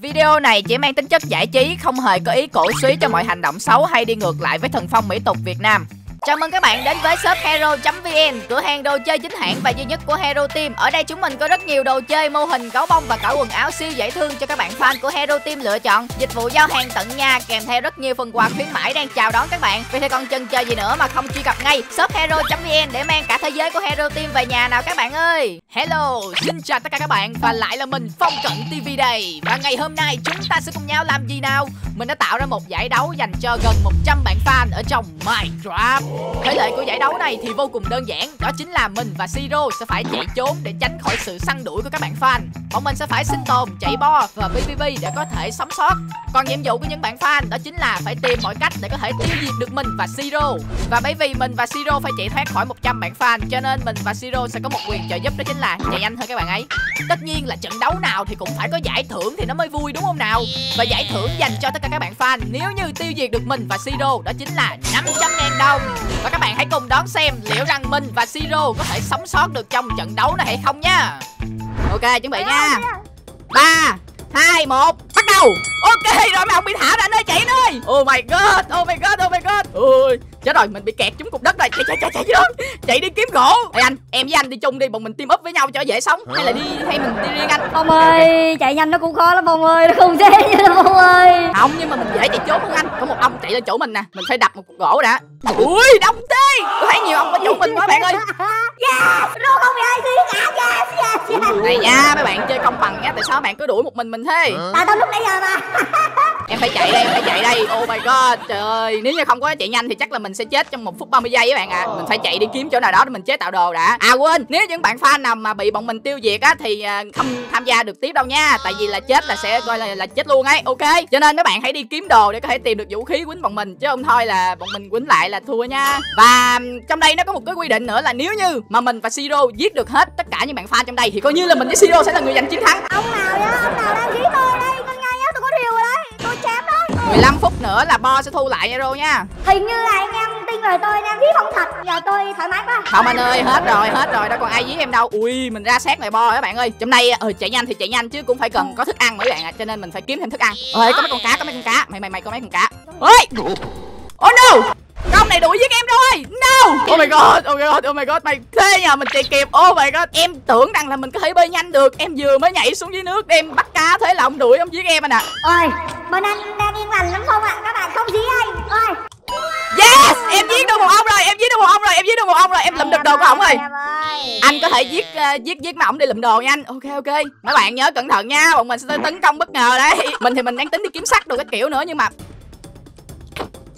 Video này chỉ mang tính chất giải trí, không hề có ý cổ suý cho mọi hành động xấu hay đi ngược lại với thần phong mỹ tục Việt Nam. Chào mừng các bạn đến với shop hero.vn, cửa hàng đồ chơi chính hãng và duy nhất của Hero Team. Ở đây chúng mình có rất nhiều đồ chơi, mô hình, gấu bông và cả quần áo siêu dễ thương cho các bạn fan của Hero Team lựa chọn. Dịch vụ giao hàng tận nhà kèm theo rất nhiều phần quà khuyến mãi đang chào đón các bạn. Vậy thì còn chần chờ gì nữa mà không truy cập ngay shop hero.vn để mang cả thế giới của Hero Team về nhà nào các bạn ơi. Hello, xin chào tất cả các bạn và lại là mình Phong Cận TV đây. Và ngày hôm nay chúng ta sẽ cùng nhau làm gì nào? Mình đã tạo ra một giải đấu dành cho gần 100 bạn fan ở trong Minecraft. Thể lệ của giải đấu này thì vô cùng đơn giản, đó chính là mình và Siro sẽ phải chạy trốn để tránh khỏi sự săn đuổi của các bạn fan. Bọn mình sẽ phải sinh tồn, chạy bo và PVP để có thể sống sót. Còn nhiệm vụ của những bạn fan đó chính là phải tìm mọi cách để có thể tiêu diệt được mình và Siro. Và bởi vì mình và Siro phải chạy thoát khỏi 100 bạn fan cho nên mình và Siro sẽ có một quyền trợ giúp đó chính là chạy nhanh hơn các bạn ấy. Tất nhiên là trận đấu nào thì cũng phải có giải thưởng thì nó mới vui đúng không nào? Và giải thưởng dành cho tất cả các bạn fan nếu như tiêu diệt được mình và Siro đó chính là 500 ngàn đồng. Và các bạn hãy cùng đón xem liệu rằng mình và Siro có thể sống sót được trong trận đấu này hay không nha. Ok, chuẩn bị nha. 3 2 1 bắt đầu. Ok rồi mấy ông bị thả ra nơi chạy nơi. Oh my god, oh my god, oh my god. Ôi, chết rồi mình bị kẹt trúng cục đất rồi. Chạy chạy chạy chạy đó. Chạy đi kiếm gỗ. Ê anh, em với anh đi chung đi, bọn mình team up với nhau cho dễ sống. Hay là đi hay mình đi riêng anh. Phong ơi, chạy nhanh nó cũng khó lắm Phong ơi, nó không dễ như đâu Phong ơi. Không nhưng mà mình dễ chạy trốn hơn anh? Có một ông chạy lên chỗ mình nè Mình phải đập một cục gỗ đã. Ui đông tê Tôi thấy nhiều ông có chỗ mình quá bạn ơi. Yes, rô không bị ai cả, yes, yes, yes Này nha mấy bạn chơi công bằng nha Tại sao bạn cứ đuổi một mình mình thế? Tại tao lúc nãy giờ mà Em phải chạy đây em phải chạy đây. Oh my god Trời ơi. Nếu như không có chạy nhanh thì chắc là mình sẽ chết trong một phút 30 giây các bạn ạ. À. Mình phải chạy đi kiếm chỗ nào đó để mình chế tạo đồ đã. À quên. Nếu những bạn fan nào mà bị bọn mình tiêu diệt á Thì à, không tham gia được tiếp đâu nha. Tại vì là chết là sẽ coi là, là chết luôn ấy. Ok. Cho nên mấy bạn hãy đi kiếm đồ để có thể tìm được vũ khí quýnh bọn mình Chứ không thôi là bọn mình quýnh lại là thua nha. Và trong đây nó có một cái quy định nữa là nếu như mà mình và Siro giết được hết tất cả những bạn fan trong đây Thì coi như là mình với Siro sẽ là người giành chiến thắng. Ông nào đó, ông nào đang giết tôi đó? 15 phút nữa là bo sẽ thu lại nha Rô nha. Hình như là anh em tin lời tôi, em dí không thật. Giờ tôi thoải mái quá. Không anh ơi, hết rồi, hết rồi, đâu còn ai giết em đâu. Ui, mình ra xét lại bo các bạn ơi. Trong đây, ờ, chạy nhanh thì chạy nhanh chứ cũng phải cần có thức ăn mấy bạn ạ Cho nên mình phải kiếm thêm thức ăn. Ơi, có mấy con cá, có mấy con cá. Mày, mày, mày, có mấy con cá. Ôi! Oh no! Con này đuổi giết em rồi. No my god, oh my god, oh my god Mày thế nhờ mình chạy kịp Oh my god Em tưởng rằng là mình có thể bơi nhanh được Em vừa mới nhảy xuống dưới nước Em bắt cá thế là ông đuổi ông giết em anh ạ Ôi, bên anh đang yên lành lắm không ạ Các bạn không dí anh Ôi Yes, em giết được một ông rồi, em giết được một ông rồi, em giết được một ông rồi, em lụm được đồ của ổng rồi. Anh có thể giết uh, giết giết mấy ổng đi lụm đồ nha anh. Ok ok. Mấy bạn nhớ cẩn thận nha, bọn mình sẽ tấn công bất ngờ đấy. Mình thì mình đang tính đi kiếm sắt đồ cái kiểu nữa nhưng mà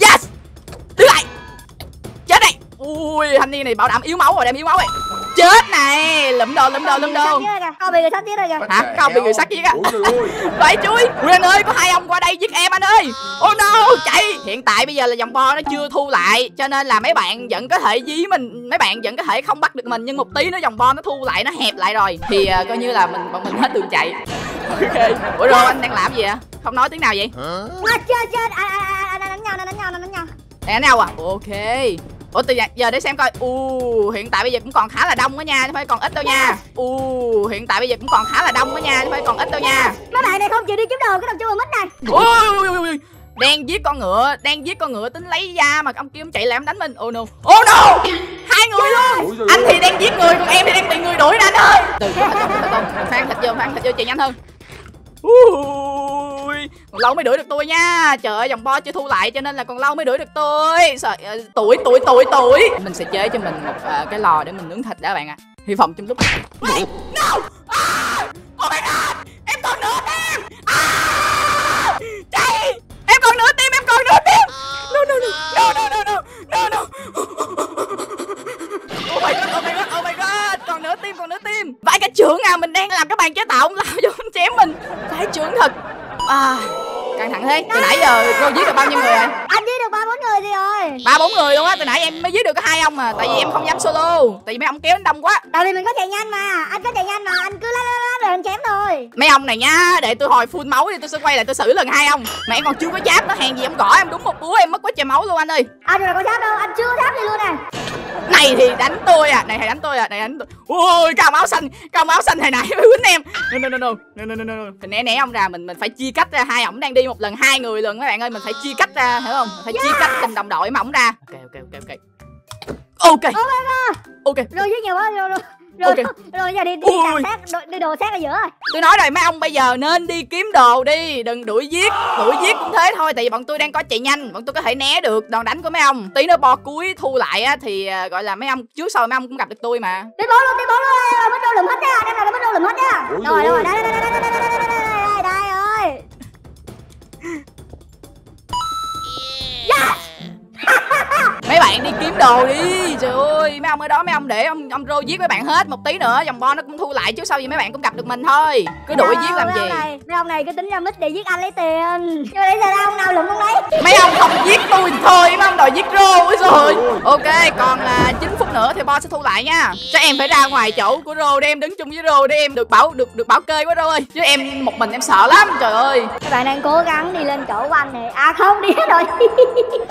Yes! Đứng lại. Chết này. Ui, thanh niên này bảo đảm yếu máu rồi, đem yếu máu rồi. Chết này, lụm đồ lụm đồ lụm đồ. Con bị người sắp tiếp rồi kìa. Hả? Không bị người sắt giết á. Vậy chui Nguyên ơi có hai ông qua đây giết em anh ơi. Oh no chạy. Hiện tại bây giờ là dòng bo nó chưa thu lại Cho nên là mấy bạn vẫn có thể dí mình Mấy bạn vẫn có thể không bắt được mình Nhưng một tí nữa dòng bo nó thu lại nó hẹp lại rồi. Thì à, coi như là mình bọn mình hết đường chạy. Ok. Ủa rồi anh đang làm gì ạ Không nói tiếng nào vậy? À, chết chết. À, à, à, à, đánh nhau đánh nhau. Đánh nhau à? Ok Ủa từ giờ để xem coi. U hiện tại bây giờ cũng còn khá là đông đó nha Chứ không phải còn ít đâu nha. U hiện tại bây giờ cũng còn khá là đông đó nha Chứ không phải còn ít đâu nha. Mấy bạn này không chịu đi kiếm đồ cái đồng chung mít này. Đang giết con ngựa đang giết con ngựa tính lấy da mà ông kia ông chạy lại ông đánh mình. Oh no. Oh no! Hai người luôn. anh thì đang giết người còn em thì đang bị người đuổi nè anh ơi từ từ từ từ từ. Phan thịt vô phan thịt vô chạy nhanh hơn. Ui, còn lâu mới đuổi được tôi nha. Trời ơi, dòng bo chưa thu lại cho nên là còn lâu mới đuổi được tôi. Sợ, ờ, tuổi, tuổi, tuổi, tuổi. Mình sẽ chế cho mình một ờ, cái lò để mình nướng thịt đó các bạn ạ. Hy vọng trong lúc Wait, no! Ah! Oh my god Em còn nửa tim! Ah! Chạy! Em còn nửa tim, em còn nửa tim! No, no, no, no, no, no, no, no, no. Oh my god, oh my god, oh my god. Còn nửa tim, còn nửa tim. Vãi cả trưởng à, mình đang làm các bạn chế tạo Ông lao vô chém mình. Vãi trưởng thật à, Căng thẳng thế. Từ nãy giờ cô giết được bao nhiêu người rồi anh đi được ba bốn người gì rồi. Ba bốn người luôn á từ nãy em mới giết được có hai ông mà tại vì em không dám solo. Tại vì mấy ông kéo đến đông quá. Tại vì mình có chạy nhanh mà anh có chạy nhanh mà anh cứ lăn lăn lăn rồi anh chém thôi. Mấy ông này nhá để tôi hồi full máu đi tôi sẽ quay lại tôi xử lần hai ông. Mà em còn chưa có giáp nó hèn gì em gõ em đúng một búa em mất quá trời máu luôn anh ơi. À rồi có giáp đâu anh chưa có giáp gì luôn nè này thì đánh tôi à này thì đánh tôi à này đánh tôi. Ui cao máu xanh cao máu xanh hồi nãy mới quýnh em. No no no no no no no no mình né né ông ra mình mình phải chia cách ra hai ổng đang đi một lần hai người lần các bạn ơi mình phải chia cách ra hiểu không? Mình phải chia cách tình đồng đội mà ổng ra. Ok ok ok ok. Ok. Ok. Rồi với nhiều quá rồi rồi rồi Ok. rồi giờ đi đi Ui. sát đồ, đi đồ sát ở giữa rồi tôi nói rồi mấy ông bây giờ nên đi kiếm đồ đi đừng đuổi giết đuổi giết cũng thế thôi tại vì bọn tôi đang có chạy nhanh bọn tôi có thể né được đòn đánh của mấy ông tí nữa bo cuối thu lại á thì à, gọi là mấy ông trước sau mấy ông cũng gặp được tôi mà đi bố luôn đi bố luôn mất đâu lùm hết nha đem nào nó mất đâu lùm hết nha Ôi rồi dồi rồi ôi. đây đây đây đây đây đây đây đây đây đây ơi mấy bạn đi kiếm đồ đi. Trời ơi mấy ông ở đó mấy ông để ông ông rô giết mấy bạn hết một tí nữa dòng bo nó cũng thu lại chứ sao gì mấy bạn cũng gặp được mình thôi. Cứ đuổi giết làm mấy gì? ông này mấy ông này cứ tính ra mít để giết anh lấy tiền. Nhưng mà để ra ông nào lùm ông đấy mấy ông không giết tôi thôi mấy ông đòi giết rô ôi rồi ok còn là 9 phút nữa thì bo sẽ thu lại nha. Chắc em phải ra ngoài chỗ của rô để em đứng chung với rô để em được bảo được được bảo kê quá rô ơi. Chứ em một mình em sợ lắm trời ơi. Các bạn đang cố gắng đi lên chỗ của anh này à không đi hết rồi.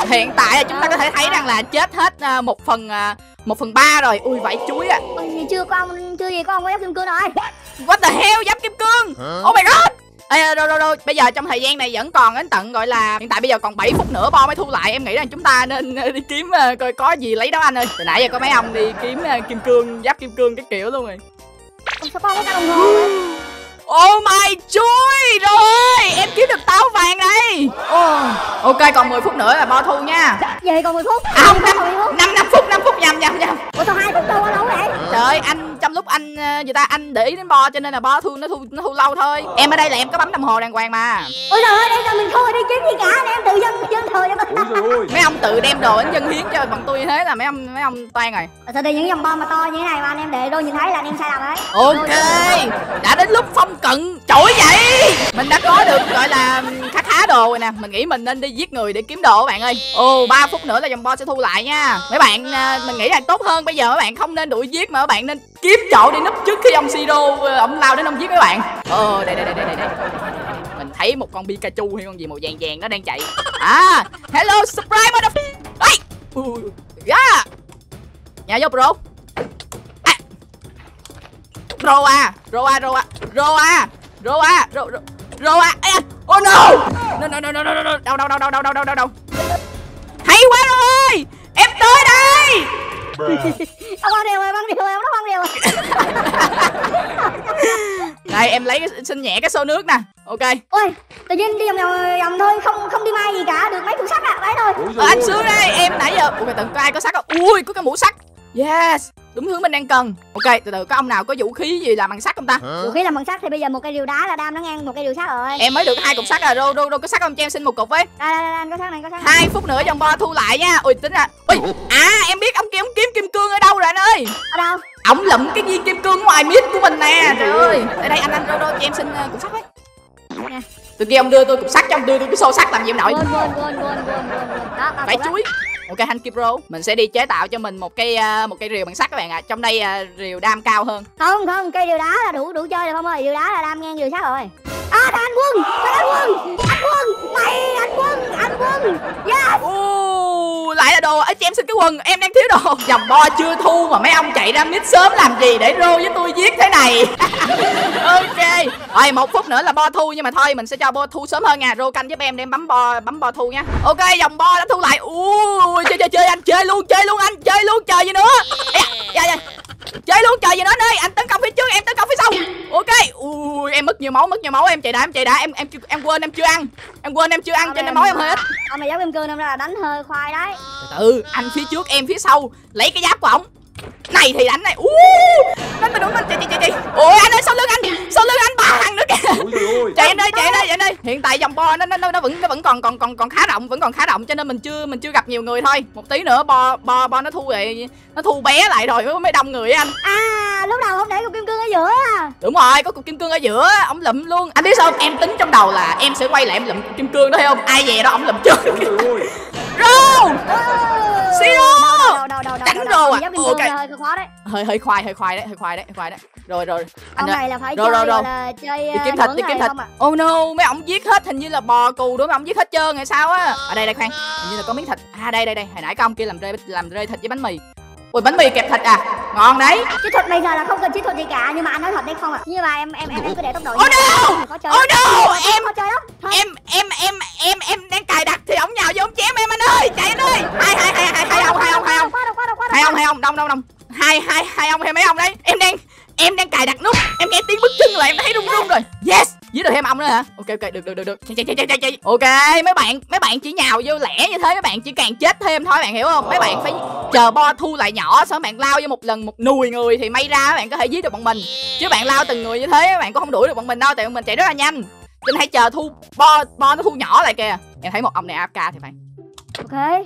Hiện tại là chúng ta có thể thấy rằng là chết hết à, một phần à, một phần ba rồi. Ui vải chuối à. Ôi, gì chưa có ông chưa gì có ông có giáp kim cương rồi what? The hell giáp kim cương? Oh my god! Ê, rồi, rồi, rồi. Bây giờ trong thời gian này vẫn còn đến tận gọi là hiện tại bây giờ còn 7 phút nữa bo mới thu lại. Em nghĩ rằng chúng ta nên ờ, đi kiếm coi có gì lấy đó anh ơi. Từ nãy giờ có mấy ông đi kiếm kim cương giáp kim cương cái kiểu luôn rồi. Ôi, sao con có cả đồng hồ oh my chuối rồi em kiếm được táo vàng đây. Oh. ok còn 10 phút nữa là bo thu nha. Vậy còn 10 phút? À không năm Còn 10 phút. năm năm phút năm phút nhầm nhầm nhầm. Ủa sao hai phút đâu lâu vậy? Trời ơi anh trong lúc anh ờ, người ta anh để ý đến bo cho nên là bo thu nó thu nó thu lâu thôi. Em ở đây là em có bấm đồng hồ đàng hoàng mà. Ôi trời ơi đây giờ mình không phải đi kiếm gì cả để em tự dân dân thừa cho tôi Ôi trời ơi. Mấy ông tự đem đồ đến dân hiến cho bọn tôi thế là mấy ông mấy ông toan rồi. Sao thì những dòng bom mà to như thế này mà anh em để đôi nhìn thấy là anh em sai lầm đấy. Ok đã đến lúc phong cận trỗi dậy. Mình đã có được gọi là khá khá đồ rồi nè. Mình nghĩ mình nên đi giết người để kiếm đồ các bạn ơi. Ồ ba phút nữa là dòng bo sẽ thu lại nha. Mấy bạn à, mình nghĩ là tốt hơn bây giờ mấy bạn không nên đuổi giết mà mấy bạn nên kiếm chỗ để núp trước khi ông siro ờ, ông lao đến ông giết mấy bạn. Ờ đây đây đây đây đây. Đây mình thấy một con Pikachu hay con gì màu vàng vàng nó đang chạy. À hello surprise motherfucker ấy Ui, yeah nhà vô bro. À. Roa Roa Roa Roa Roa Ro Ro Roa Ê, à. Oh no. No no no no no no. No Đâu đâu đâu đâu đâu đâu đâu đâu Hay quá rồi. Em tới đây. Ông băng điều rồi băng điều rồi ông rồi Đây em lấy cái- xin nhẹ cái xô nước nè. Ok. Ôi tự nhiên đi vòng vòng vòng thôi không không đi mai gì cả được mấy cục sắt à đấy thôi. Ôi Ờ, anh sướng đây em nãy giờ Ủa từng có ai có sắt không? Ui có cái mũ sắt. Yes Đúng hướng mình đang cần. Ok từ từ có ông nào có vũ khí gì làm bằng sắt không ta? Vũ khí làm bằng sắt thì bây giờ một cây rìu đá là đam nó ngang một cây rìu sắt rồi. Em mới được hai cục sắt à Rô rô rô có sắt không? Cho em xin một cục với. Đây đây anh có sắt này có sắt này. Hai phút nữa dòng bo thu lại nha. Ui tính ra. Ui à em biết ông kia ông kiếm kim cương ở đâu rồi anh ơi? Ở đâu? Ông lụm cái viên kim cương ngoài miết của mình nè. Trời ơi. đây đây anh anh rô rô cho em xin uh, cục sắt với. Từ kia ông đưa tôi cục sắt cho ông đưa tôi cái xô sắt làm gì em nội? Quên quên quên quên quên quên. Quên đó ba phải chuối ok hanky bro. Mình sẽ đi chế tạo cho mình một cây ờ, một cây rìu bằng sắt các bạn ạ. Trong đây ờ, rìu đam cao hơn. Không không cây rìu đá là đủ đủ chơi rồi không ơi. Rìu đá là đam ngang rìu sắt rồi. À thằng anh quân thằng anh quân anh quân mày anh quân anh quân. Yes lại là đồ. Ấy em xin cái quần, em đang thiếu đồ. Dòng bo chưa thu mà mấy ông chạy ra mít sớm làm gì để rô với tôi giết thế này? Ok. Rồi, một phút nữa là bo thu, nhưng mà thôi, mình sẽ cho bo thu sớm hơn nha. Rô canh giúp em để em bấm bo bấm bo thu nha. Ok, dòng bo đã thu lại. Ui, chơi chơi chơi, anh. Chơi luôn chơi luôn, anh. Chơi luôn, chờ gì nữa. Yeah da, dạ, dạ. chơi luôn chờ gì nữa anh ơi anh tấn công phía trước em tấn công phía sau ok ui em mất nhiều máu mất nhiều máu em chạy đã em chạy đã em em em quên em chưa ăn. Em quên em chưa ăn cho nên máu em hết. ông này giáp kim cương ra là đánh hơi khoai đấy. Từ từ anh phía trước em phía sau. Lấy cái giáp của ổng. Này thì đánh này u đánh mình đúng mình chạy chạy chạy chạy. Ôi anh ơi sau lưng anh sau lưng anh ba thằng nữa kìa. Chạy anh ơi chạy anh ơi chạy anh ơi hiện tại dòng bo nó nó nó vẫn nó vẫn còn còn còn còn khá rộng vẫn còn khá rộng cho nên mình chưa mình chưa gặp nhiều người thôi. Một tí nữa bo bo bo nó thu về nó thu bé lại rồi mới mới đông người anh. À lúc đầu ông để cục kim cương ở giữa à đúng rồi có cục kim cương ở giữa ổng lụm luôn. Anh biết sao không? em tính trong đầu là em sẽ quay lại em lụm cục kim cương đó thấy không? Ai về đó ổng lụm trước. Rô! Siro đâu đâu đâu đâu Đánh đâu, rô à? Giáp kim Ok. cương là hơi khó đấy. Hơi hơi khoai hơi khoai đấy hơi khoai đấy hơi khoai đấy. Rồi rồi. Anh ông này là phải Rồi, chơi rồi, rồi. là chơi đi ờ, kiếm thịt đi kiếm thịt. không oh no mấy ông giết hết hình như là bò cù đối mấy ông giết hết trơn hay sao á. Ở đây đây khoan hình như là có miếng thịt. À đây đây đây hồi nãy cái ông kia làm rơi làm rơi thịt với bánh mì ui bánh mì kẹp thịt à? Ngon đấy. Chiến thuật bây giờ là không cần chiến thuật gì cả nhưng mà anh nói thật đấy không à nhưng mà em em em, em cứ để tốc độ Oh như no! oh no! Em khó chơi lắm Thôi, em em em em em đang cài đặt thì ông nhào vô ông chém em anh ơi! Chạy anh ơi! Hai hai hai hai hai ông hai ông hai ông. Hai ông hai ông đông đông đông. Hai hai hai ông hay mấy ông đấy. Em đang em đang cài đặt nút. Em nghe tiếng bước chân là em thấy run run rồi. Yes dưới được thêm ông nữa hả? Ok ok, được được được được. Chạy chạy chạy chạy chạy. Ok, mấy bạn mấy bạn chỉ nhào vô lẻ như thế, mấy bạn chỉ càng chết thêm thôi, bạn hiểu không? Mấy bạn phải chờ bo thu lại nhỏ xong bạn lao vô một lần một nùi người thì may ra bạn có thể giết được bọn mình. Chứ bạn lao từng người như thế mấy bạn cũng không đuổi được bọn mình đâu, tại bọn mình chạy rất là nhanh. Nên hãy chờ thu bo bo nó thu nhỏ lại kìa. Em thấy một ông này AFK thì phải. Ok.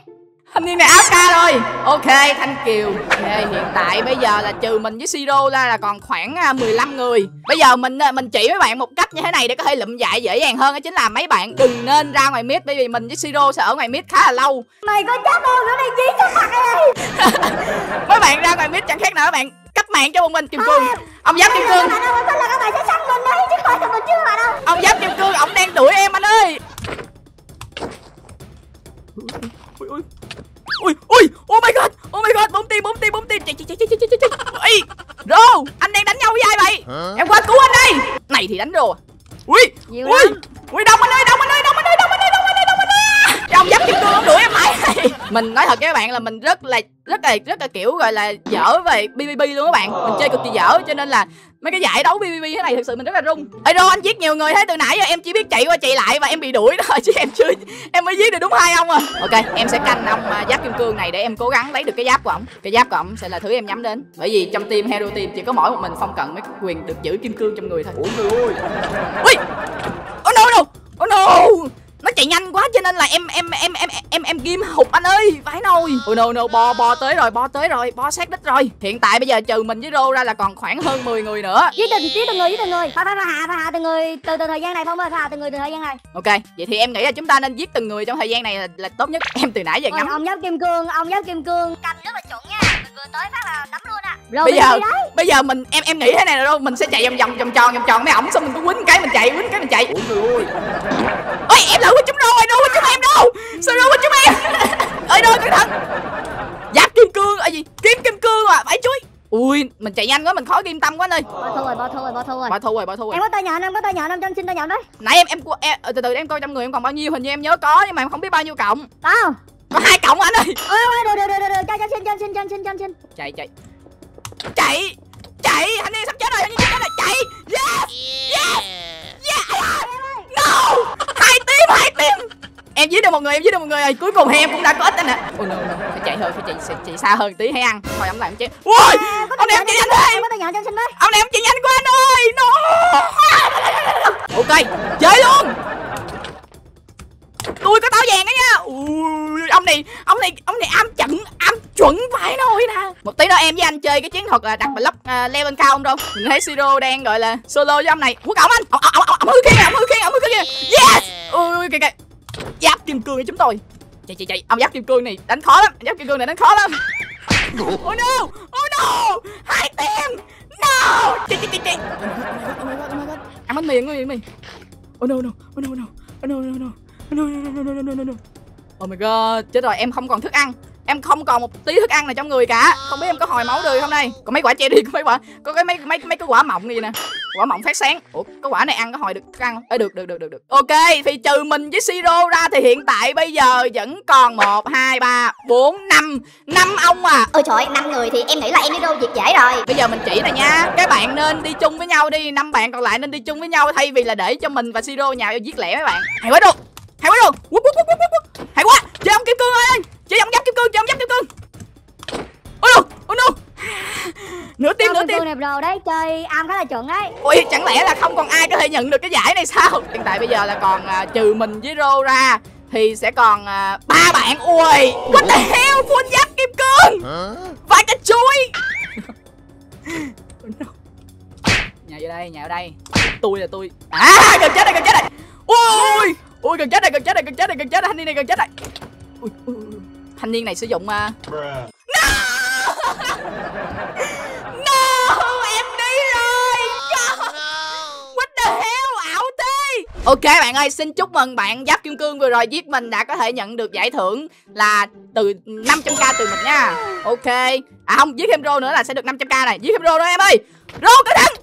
Thanh niên này áo ca rồi. Ok Thanh Kiều. Ok hiện tại bây giờ là trừ mình với Siro ra là còn khoảng à, 15 người. Bây giờ mình à, mình chỉ với bạn một cách như thế này để có thể lụm dại dễ dàng hơn Đó chính là mấy bạn đừng nên ra ngoài mid Bởi vì mình với Siro sẽ ở ngoài mid khá là lâu. Mày có chết không nó đi dí cho mặt đây Mấy bạn ra ngoài mid chẳng khác nào các bạn cắt mạng cho bọn mình Kim Cương Ông Giáp Kim Cương bạn ơi mình nói thật với các bạn là mình rất là rất là rất là kiểu gọi là dở về bbb luôn các bạn. Mình chơi cực kỳ dở cho nên là mấy cái giải đấu bbb thế này thực sự mình rất là run. Ê rô anh giết nhiều người thế từ nãy giờ em chỉ biết chạy qua chạy lại và em bị đuổi thôi chứ em chưa em mới giết được đúng hai ông à. Ok em sẽ canh ông à, giáp kim cương này để em cố gắng lấy được cái giáp của ổng. Cái giáp của ổng sẽ là thứ em nhắm đến. Bởi vì trong team hero team chỉ có mỗi một mình phong cận mới quyền được giữ kim cương trong người thôi. Ui ui ui! Oh no no! Oh no nó chạy nhanh quá cho nên là em em em em em em ghim hụt anh ơi phải nồi. Oh no no bo bo tới rồi bo tới rồi bo sát đích rồi. Hiện tại bây giờ trừ mình với rô ra là còn khoảng hơn 10 người nữa. Dí từng dí từng người dí từng người phải phải phải hạ phải hạ từng người từ từ thời gian này không ơi phải hạ từng người từ thời gian này. Ok vậy thì em nghĩ là chúng ta nên giết từng người trong thời gian này là, là tốt nhất. Em từ nãy giờ Ôi, ngắm ông giáp kim cương ông giáp kim cương canh vừa tới phát là đấm luôn à. Rồi bây giờ bây giờ mình em em nghĩ thế này là đâu mình sẽ chạy vòng vòng vòng tròn vòng tròn mấy ổng xong mình cứ quýnh cái mình chạy quýnh cái mình chạy. Ôi ôi em lỡ quýnh chúng rồi đâu quýnh chúng em đâu? Sao đâu quýnh chúng em? Ơi đâu cẩn thận. Giáp kim cương ở gì? Kiếm kim cương à phải chuối. Ui mình chạy nhanh quá mình khó kim tâm quá anh ơi bỏ thu rồi bỏ thu rồi bỏ thu rồi bỏ thu rồi bỏ thu rồi em có tay nhọn em có tay em cho anh xin tay nhọn đấy. Nãy em em, em từ từ để em coi trong người em còn bao nhiêu hình như em nhớ có nhưng mà em không biết bao nhiêu cộng. Đâu có hai cộng anh ơi. Ôi ôi được được được được được. Cho cho xin cho xin cho xin cho xin. Chạy chạy. Chạy chạy anh em sắp chết rồi anh em sắp chết rồi. Chạy yes yes yes. No. Hai tim hai tim. Em giết được một người em giết được một người rồi. Cuối cùng thì em cũng đã có ít anh ạ. Oh no, no. Phải chạy thôi phải chạy, chạy, chạy xa hơn tí hay ăn. Thôi ông làm chứ. Ui ông này ông chạy nhanh em đấy ông này ông chạy nhanh quá anh ơi no. Ok chơi luôn tôi có táo vàng đó nha. Ui ông này ông này ông này am chuẩn am chuẩn phải nói nè. Một tí nữa em với anh chơi cái chiến thuật là đặt block uh, leo lên cao không đâu. Mình thấy siro đang gọi là solo với ông này. Quốc ổng anh ổng ổng ổng ổng hư kia ổng hư kia ổng hư kia yes! Ui kìa kìa. Giáp kim cương với chúng tôi. Chạy chạy chạy. Ông giáp kim cương này đánh khó lắm. Giáp kim cương này đánh khó lắm. Oh no! Oh no! Hai tim no! Chạy chạy chạy chạy. Ăn bánh mì ăn bánh mì ăn bánh mì. Oh no no. Oh no no. Oh no no no no, no, no, no, no, no. Oh my god, chết rồi, em không còn thức ăn. Em không còn một tí thức ăn nào trong người cả. Không biết em có hồi máu được không đây Còn mấy quả cherry, có mấy quả Có cái mấy mấy mấy cái quả mọng gì nè. Quả mọng phát sáng. Ủa, cái quả này ăn có hồi được thức ăn không? Ê, được, được, được, được, được. Ok, thì trừ mình với siro ra thì hiện tại bây giờ vẫn còn 1, 2, 3, 4, 5 5 ông à. Ôi trời ơi, 5 người thì em nghĩ là em đi đâu việc dễ rồi. Bây giờ mình chỉ này nha. Các bạn nên đi chung với nhau đi. Năm bạn còn lại nên đi chung với nhau Thay vì là để cho mình và siro nhào giết lẻ mấy bạn. Hay quá đâu hay quá luôn. Quất, quất, quất, quất. Hay quá. Chơi ông kim cương ơi Chơi ông giáp kim cương Chơi ông giáp kim cương. Ôi no Ôi no Nửa tim nửa tim. Đẹp rồi đấy chơi am khá là chuẩn đấy. Ui chẳng lẽ là không còn ai có thể nhận được cái giải này sao? Hiện tại bây giờ là còn à, trừ mình với Rô ra Thì sẽ còn à, ba bạn. Ui What the hell Full giáp kim cương. Vài cái chuối Nhà vô đây, nhà vô đây. Tôi là tôi À gần chết rồi, gần chết rồi. Ui ui gần chết này gần chết này gần chết này gần chết này thanh niên này gần chết này thanh niên này sử dụng uh... no! No em đi rồi. Oh, God. what the hell ảo thế. Ok bạn ơi xin chúc mừng bạn giáp kim cương vừa rồi giết mình đã có thể nhận được giải thưởng là từ 500k từ mình nha. Ok. À không giết thêm hero nữa là sẽ được 500k này. Giết thêm hero đó em ơi. Rô cái thằng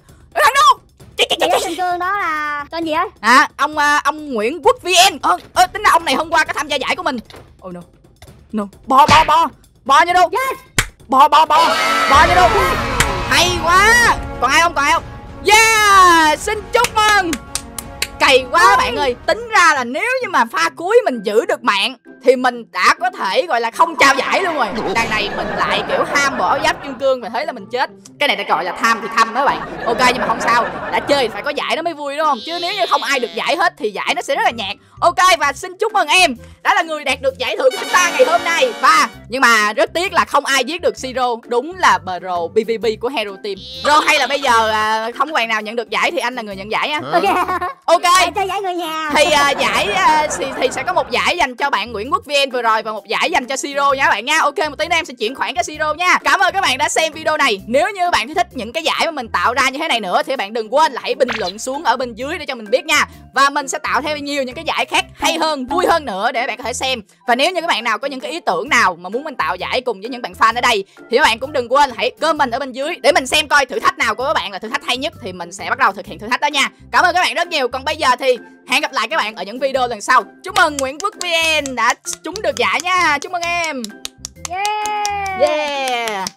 Chị Giáp Kim Cương đó là tên gì ơi? À, ông uh, ông Nguyễn Quốc VN. Ờ, ờ, tính là ông này hôm qua có tham gia giải của mình. Oh no. No. Bò bò bò. Bò như đâu? Yes. Bò bò bò. Bò như đâu? Hay quá. Còn ai không? Còn ai không? Yeah, xin chúc mừng cày quá bạn ơi tính ra là nếu như mà pha cuối mình giữ được mạng thì mình đã có thể gọi là không trao giải luôn rồi. Đằng này mình lại kiểu ham bỏ giáp kim cương và thấy là mình chết. Cái này đã gọi là tham thì tham đó bạn. Ok nhưng mà không sao. Đã chơi thì phải có giải nó mới vui đúng không? Chứ nếu như không ai được giải hết thì giải nó sẽ rất là nhạt. Ok và xin chúc mừng em. Đã là người đạt được giải thưởng của chúng ta ngày hôm nay. Và nhưng mà rất tiếc là không ai giết được siro. Đúng là pro pvp của hero team. Rồi hay là bây giờ à, không có bạn nào nhận được giải thì anh là người nhận giải nha. Ok. ok cho giải người nhà. thì uh, giải uh, thì, thì sẽ có một giải dành cho bạn Nguyễn VN vừa rồi và một giải dành cho Siro nha các bạn nha. Ok một tí nữa em sẽ chuyển khoản cho Siro nha. Cảm ơn các bạn đã xem video này. Nếu như bạn thích những cái giải mà mình tạo ra như thế này nữa thì bạn đừng quên là hãy bình luận xuống ở bên dưới để cho mình biết nha. Và mình sẽ tạo thêm nhiều những cái giải khác hay hơn, vui hơn nữa để bạn có thể xem. Và nếu như các bạn nào có những cái ý tưởng nào mà muốn mình tạo giải cùng với những bạn fan ở đây thì các bạn cũng đừng quên hãy comment ở bên dưới để mình xem coi thử thách nào của các bạn là thử thách hay nhất thì mình sẽ bắt đầu thực hiện thử thách đó nha. Cảm ơn các bạn rất nhiều. Còn bây giờ thì Hẹn gặp lại các bạn ở những video lần sau. Chúc mừng Nguyễn Quốc VN đã trúng được giải nha. Chúc mừng em. Yeah. Yeah.